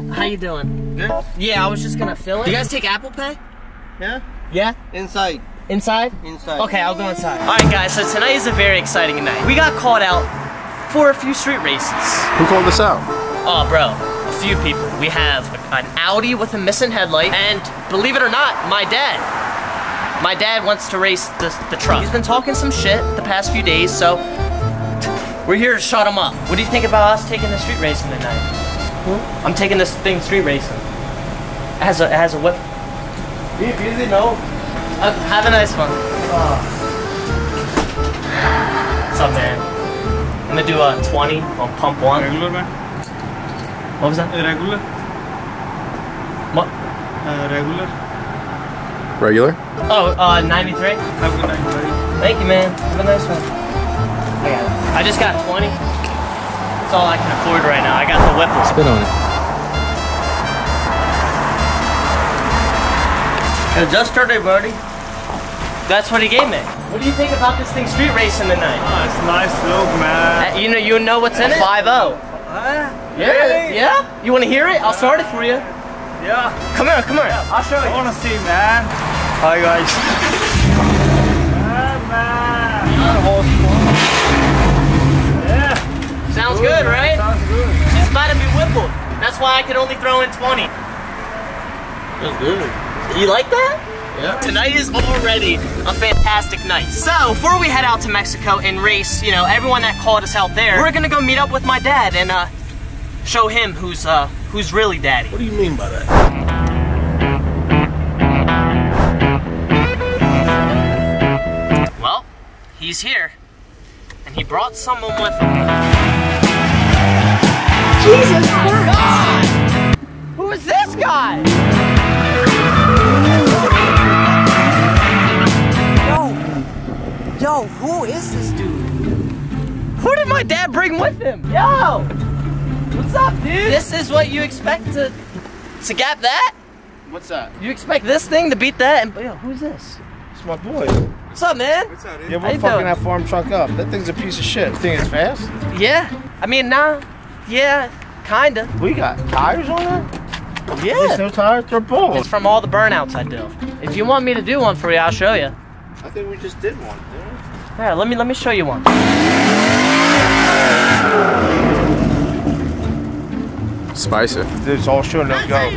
How you doing? Good. Yeah, I was just gonna fill it. You guys take Apple Pay? Yeah. Yeah? Inside. Inside? Inside. Okay, I'll go inside. Alright guys, so tonight is a very exciting night. We got called out for a few street races. Who called us out? Oh bro, a few people. We have an Audi with a missing headlight, and believe it or not, my dad. My dad wants to race the, the truck. He's been talking some shit the past few days, so we're here to shut him up. What do you think about us taking the street racing tonight? I'm taking this thing street racing. It has a, it has a whip. Be busy, no. Uh, have a nice one. What's up, man? I'm gonna do a 20 on pump one. Regular man? What was that? Regular? What? Uh, regular? Regular? Oh, uh, 93? Have a good night, buddy. Thank you, man. Have a nice one. I got it. I just got 20. That's all I can afford right now. I got the Whipple. Spin on it. It just started, buddy. That's what he gave me. What do you think about this thing street racing tonight? Oh, it's nice look, man. Uh, you know, you know what's in it? 5 0. Yeah, Really? yeah. You want to hear it? I'll start it for you. Yeah. Come here, come here. I'll show you. I wanna see, man. Hi, guys. Yeah, man. Not horse Sounds good, right? Sounds good. It's about to be Whipple. That's why I could only throw in 20. That's good. You like that? Yeah. Tonight is already a fantastic night. So, before we head out to Mexico and race, you know, everyone that called us out there, we're gonna go meet up with my dad and uh, show him who's uh, who's really daddy. What do you mean by that? Well, he's here, and he brought someone with him. Jesus Christ! Who is this guy? Yo, yo, who is this dude? Who did my dad bring with him? Yo! What's up, dude? This is what you expect to to gap that? What's that? You expect this thing to beat that? And yo, who's this? It's my boy. What's up, man? what's Yeah, How we're fucking doing? that farm truck up. That thing's a piece of shit. You think it's fast? Yeah. I mean, nah. Yeah, kinda. We got tires on that? There's Yeah. no tires? They're balls. It's from all the burnouts I do. If you want me to do one for you, I'll show you. I think we just did one, didn't we? Yeah, let me let me show you one. Spicy. Dude, it's all show no go.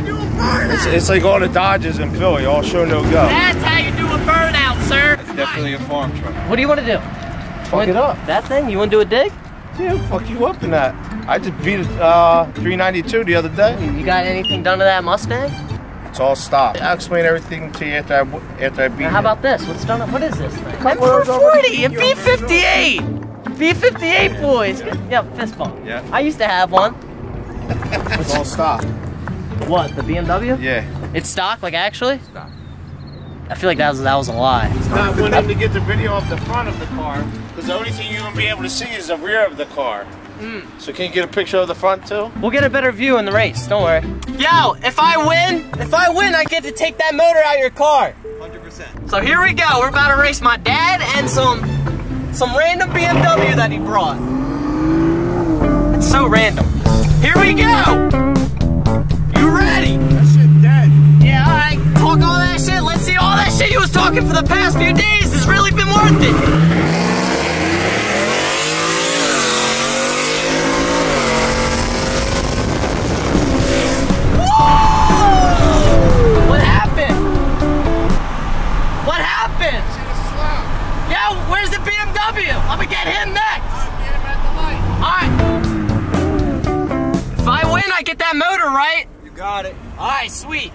It's, it's like all the Dodges in Philly, all show no go. That's how you do a burnout, sir. It's Definitely a farm truck. What do you want to do? Fuck it up. That thing? You want to do a dig? Dude, fuck you up in that. I just beat it uh, 392 the other day. You got anything done to that Mustang? It's all stopped. I'll explain everything to you after I, w- after I beat Now, how about this? What's done? What is this thing? Couple of those over M440 and B58. B58 boys. Yeah, fist bump. Yeah. I used to have one. It's all stopped. What? The BMW? Yeah. It's stock, like actually? Stock. I feel like that was that was a lie. I went in to get the video of the front of the car because the only thing you're gonna be able to see is the rear of the car. So can you get a picture of the front too? We'll get a better view in the race. Don't worry. Yo, if I win, if I win, I get to take that motor out of your car. 100%. So here we go. We're about to race my dad and some some random BMW that he brought. It's so random. Here we go. You ready? That shit dead. Yeah, all right. Talk all that shit. Let's see all that shit you was talking for the past few days has really been worth it. BMW? I'm gonna get him next. All right. If I win, I get that motor, right? You got it. All right, sweet.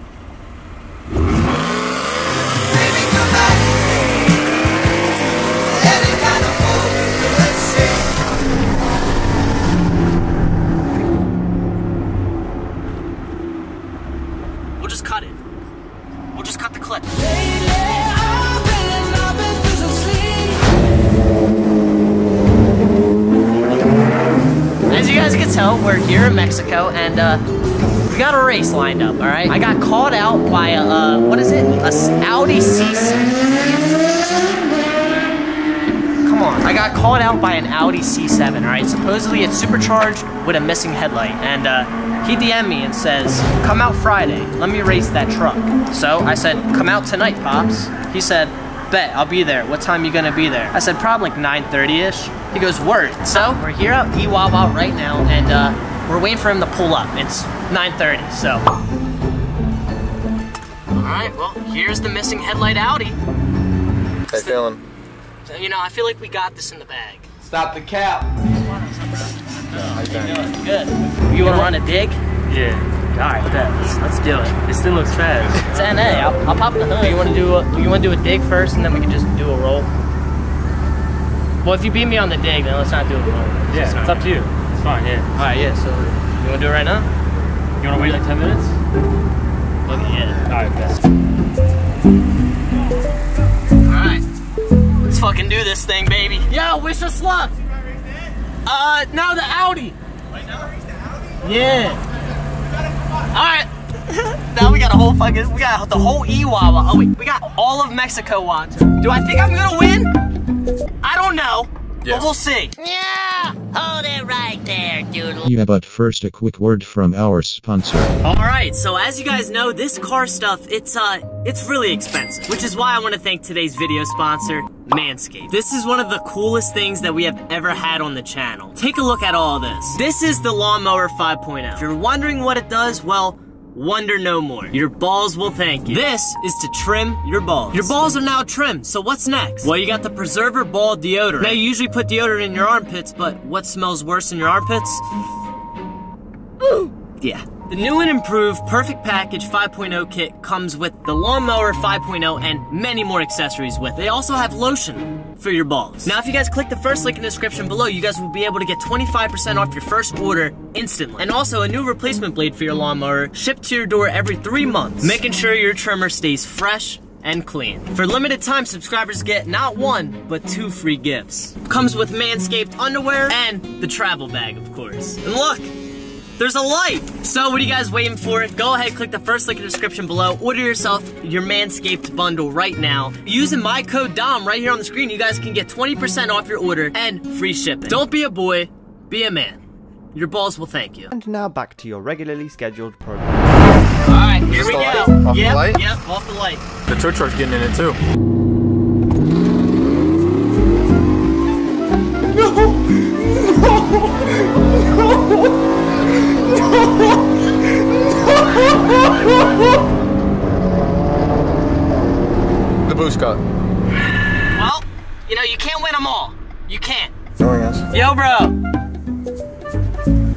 Tell, we're here in Mexico and uh, we got a race lined up, all right? I got called out by a, uh, what is it? A Audi C6. Come on. I got called out by an Audi C7, all right? Supposedly it's supercharged with a missing headlight and uh, he DM'd me and says, come out Friday, let me race that truck. So I said, come out tonight, Pops. He said, bet, I'll be there. What time you gonna be there? I said, probably like 9.30ish. He goes, word. So we're here at Wawa right now and uh, we're waiting for him to pull up. It's 9.30, so. All right, well, here's the missing headlight Audi. How you feeling? So, you know, I feel like we got this in the bag. Stop the cap. Good. You wanna run a dig? Yeah, All right, bet. Let's, let's do it. this thing looks fast. It's NA. I'll, I'll pop the hood. You want to do a, you want to do a dig first, and then we can just do a roll. Well, if you beat me on the dig, then let's not do it. roll. Yeah, it's up to you. It's fine, yeah. All right, yeah. So you want to do it right now? You wanna wait like 10 minutes? Look, yeah. Alright, best. All right. Let's fucking do this thing, baby. Yo, wish us luck. Uh, no, the Audi. Right now? Yeah. All right. now we got a whole fucking, we got the whole Wawa. Oh wait, we got all of Mexico watching. Do I think I'm gonna win? I don't know, Yes. but we'll see. Yeah! Hold it right there, Doodle. Yeah, but first a quick word from our sponsor. All right, so as you guys know, this car stuff, it's uh, it's really expensive, which is why I want to thank today's video sponsor, Manscaped. This is one of the coolest things that we have ever had on the channel. Take a look at all this. This is the Lawnmower 5.0. If you're wondering what it does, well, Wonder no more. Your balls will thank you. This is to trim your balls. Your balls are now trimmed, so what's next? Well, you got the Preserver Ball Deodorant. Now, you usually put deodorant in your armpits, but what smells worse in your armpits? Yeah. The new and improved Perfect Package 5.0 kit comes with the Lawnmower 5.0 and many more accessories with it. They also have lotion for your balls. Now, if you guys click the first link in the description below, you guys will be able to get 25% off your first order instantly. And also a new replacement blade for your lawnmower shipped to your door every three months, making sure your trimmer stays fresh and clean. For limited time, subscribers get not one, but two free gifts. Comes with Manscaped underwear and the travel bag, of course. And look, there's a light. So what are you guys waiting for? Go ahead, click the first link in the description below. Order yourself your Manscaped bundle right now. Using my code DOM right here on the screen, you guys can get 20% off your order and free shipping. Don't be a boy, be a man. Your balls will thank you. And now back to your regularly scheduled program. Alright, here this we go. light? Off the yep, light? yep, off the light. The tow truck's getting in it too. The boost cut. Well, you know, you can't win them all. You can't. Knowing us. Yo, bro.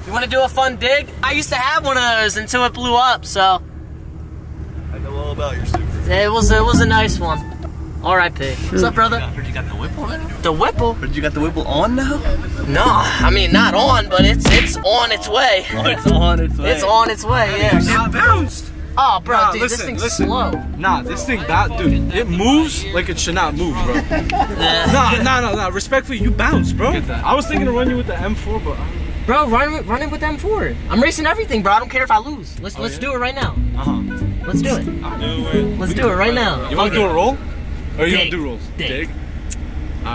You want to do a fun dig? I used to have one of those until it blew up, so I know all about your super. it was it was a nice one. R.I.P. What's up, brother? Heard you got the Whipple now? The Whipple? Heard you got the Whipple on now? No, I mean not on, but it's it's on its way. it's on its way. It's on its way. Yeah. It bounced. Oh, bro, Nah, dude, listen, this thing's listen. slow. Nah, this thing, that dude, it moves like it should not move, bro. nah, nah, nah, nah. Respectfully, you bounce, bro. I was thinking to run you with the M4, but Bro, run run it with M4. I'm racing everything, bro. I don't care if I lose. Let's let's do it right now. uh huh. Let's do it. Do it. Let's do it right now. You want to do a roll? Or you Dig. gonna do rolls? Dig.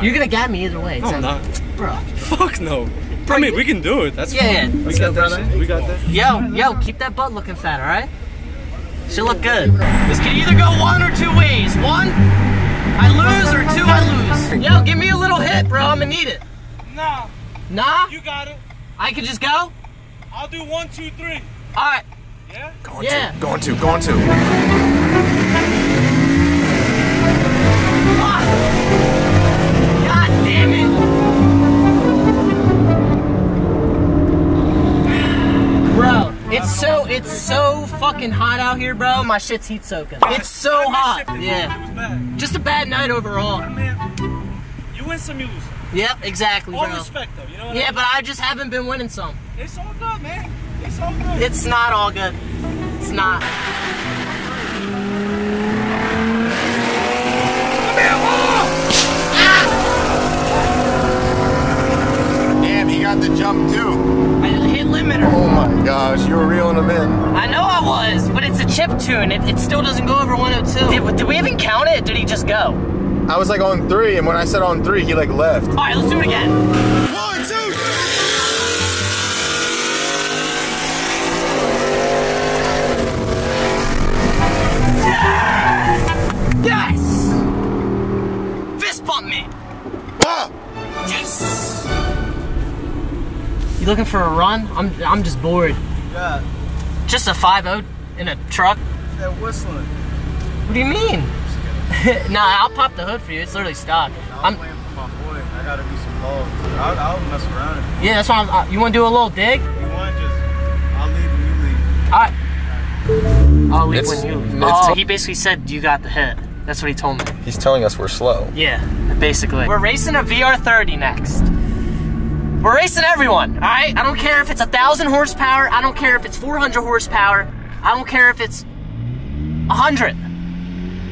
You're gonna get me either way. No, I'm not. Bro. Fuck no. I mean, we can do it. That's Yeah, yeah. fine. We Let's got go, that brother. We got that. Yo, yo, keep that butt looking fat, all right? Should look good. This can either go one or two ways. One, I lose, or two, I lose. Yo, give me a little hit, bro. I'm gonna need it. Nah, Nah, you got it. I can just go. I'll do one, two, three. All right. Yeah? Going Yeah. to, going to, going to. It's so fucking hot out here, bro. My shit's heat soaking. It's so hot. Yeah. It was bad. Just a bad night overall. You win some, you lose some. Yep, exactly, All bro. respect, though. You know what Yeah, I but I just haven't been winning some. It's all good, man. It's all good. It's not all good. It's not. Damn, he got the jump too. Minaj. You were reeling them in. I know I was, but it's a chip tune. It, it still doesn't go over 102. Did, did we even count it? did he just go? I was like on three, and when I said on three, he like left. All right, let's do it again. One, two. Yes! yes! Fist bump me. Ah! Yes. You looking for a run? I'm I'm just bored. Yeah, Just a 5.0 in a truck? they're whistling. What do you mean? nah, I'll pop the hood for you. It's literally stock. I'm, playing for my boy. I gotta do some balls. I'll, I'll mess around. If yeah, that's why I'm, uh, you want to do a little dig? you want, just I'll leave and you leave. All right. I'll leave It's- when you. leave. Oh, he basically said you got the hit. That's what he told me. He's telling us we're slow. Yeah, basically. We're racing a VR30 next. We're racing everyone, all right? I don't care if it's a thousand horsepower. I don't care if it's 400 horsepower. I don't care if it's a hundred.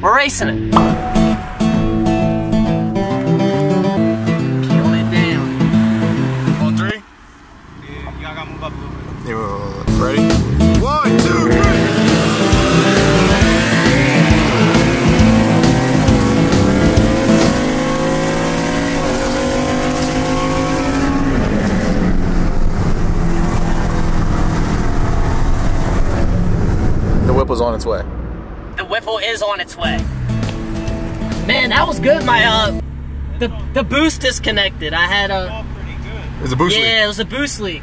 We're racing it. The Whipple is on its way. Man, that was good. My uh, the the boost disconnected. I had a It was a boost yeah, leak. Yeah, it was a boost leak.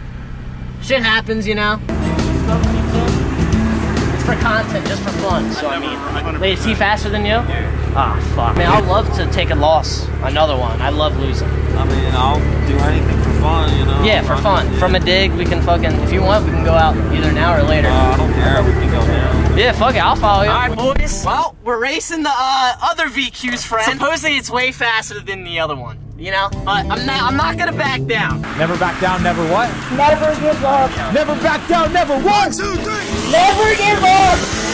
Shit happens, you know. It's for content, just for fun. So I mean, wait, is he faster than you? Yeah. Ah, fuck. Man, I'd love to take a loss, another one. I love losing. I mean, I'll do anything for fun, you know. Yeah, for fun. From a dig, we can fucking. If you want, we can go out either now or later. Uh, I don't care. We can go now. Yeah, fuck it, I'll follow you. Alright, boys. Well, we're racing the uh, other VQ's friend. Supposedly it's way faster than the other one. You know? But I'm not I'm not gonna back down. Never back down, never what? Never give up. Never back down, never what? Never give up.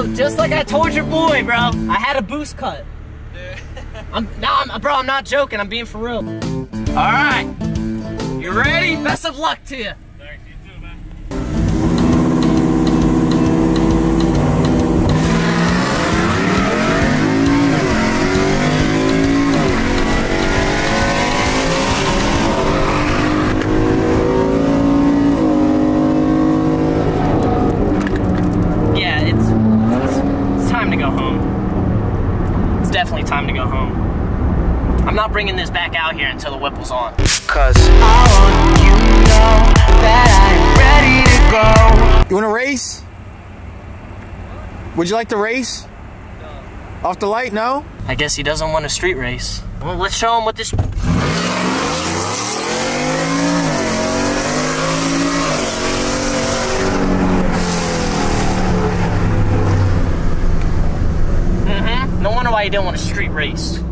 Yo, just like I told your boy, bro. I had a boost cut. I'm nah, I'm, bro, I'm not joking. I'm being for real. Alright. You ready? Best of luck to you. Yeah, it's, it's it's time to go home. It's definitely time to go home. I'm not bringing this back out here until the Whipple's on. Cause I want you know that I'm ready to go. you want to race? Would you like to race? Off the light? No. I guess he doesn't want a street race. Well, let's show him what this. Mm-hmm. No wonder why he didn't want a street race.